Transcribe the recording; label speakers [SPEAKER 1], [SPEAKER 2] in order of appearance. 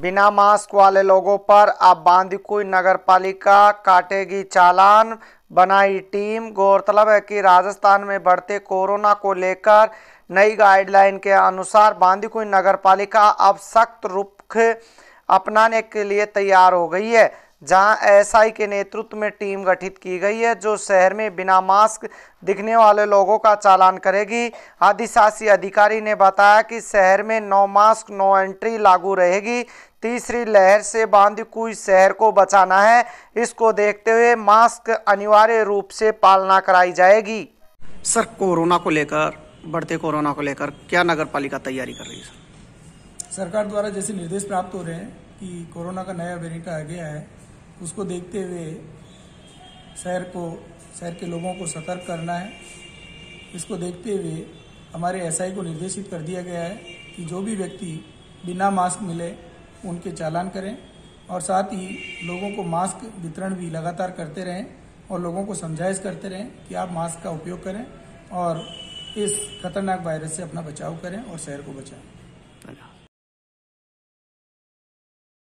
[SPEAKER 1] बिना मास्क वाले लोगों पर अब बांदीकुई नगर पालिका काटेगी चालान। बनाई टीम गौरतलब है कि राजस्थान में बढ़ते कोरोना को लेकर नई गाइडलाइन के अनुसार बांदीकुई नगर पालिका अब सख्त रुख अपनाने के लिए तैयार हो गई है। जहाँ एसआई के नेतृत्व में टीम गठित की गई है जो शहर में बिना मास्क दिखने वाले लोगों का चालान करेगी। अधिशासी अधिकारी ने बताया कि शहर में नो मास्क नो एंट्री लागू रहेगी। तीसरी लहर से बाँध बांदीकुई शहर को बचाना है। इसको देखते हुए मास्क अनिवार्य रूप से पालना कराई जाएगी।
[SPEAKER 2] सर कोरोना को लेकर बढ़ते कोरोना को लेकर क्या नगर पालिका तैयारी कर रही है सर?
[SPEAKER 3] सरकार द्वारा जैसे निर्देश प्राप्त हो रहे हैं कि कोरोना का नया वेरिएंट आ गया है उसको देखते हुए शहर को, शहर के लोगों को सतर्क करना है। इसको देखते हुए हमारे एसआई को निर्देशित कर दिया गया है कि जो भी व्यक्ति बिना मास्क मिले उनके चालान करें और साथ ही लोगों को मास्क वितरण भी लगातार करते रहें और लोगों को समझाइश करते रहें कि आप मास्क का उपयोग करें और इस खतरनाक वायरस से अपना बचाव करें और शहर को बचाएँ।